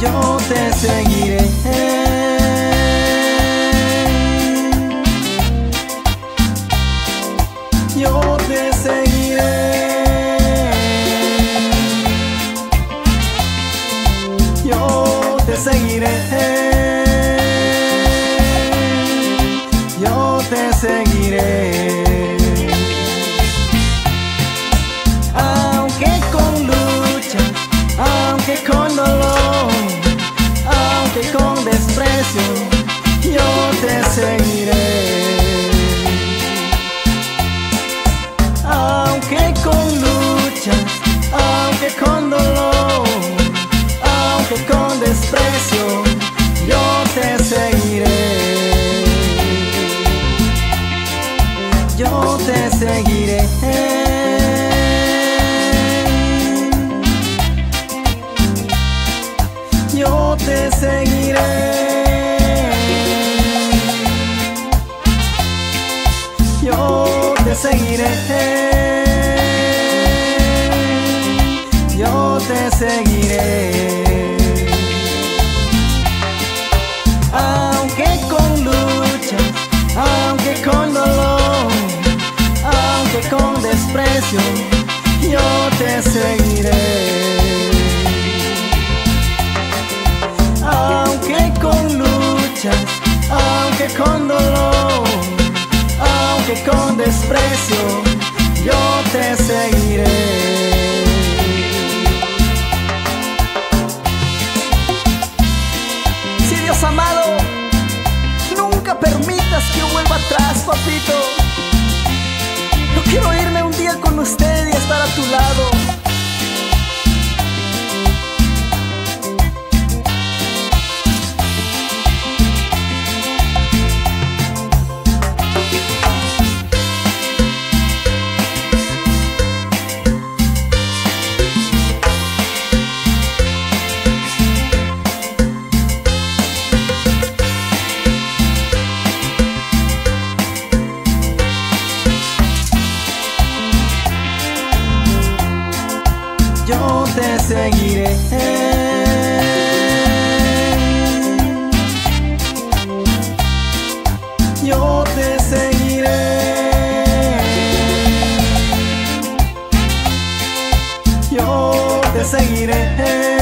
yo te seguiré. Yo te seguiré. Yo te seguiré. Yo te seguiré. Yo te seguiré. Yo te seguiré. Yo te seguiré. Yo te seguiré. Desprecio, yo te seguiré. Aunque con luchas, aunque con dolor, aunque con desprecio, yo te seguiré. Si Dios amado, nunca permitas que vuelva atrás, papito. Yo quiero irme te seguiré. Yo te seguiré. Yo te seguiré.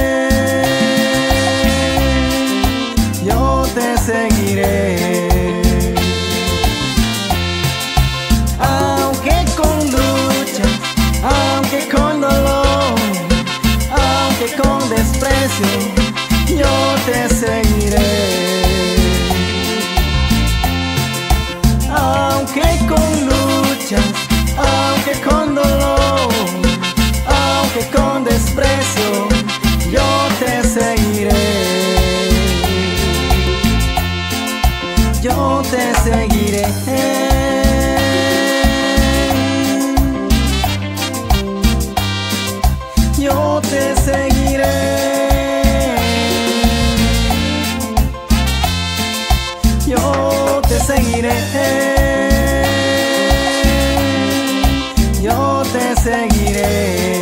Seguiré. Yo te seguiré. Yo te seguiré. Yo te seguiré.